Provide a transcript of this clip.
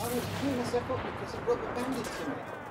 I was doing this up because it brought the bandage in me.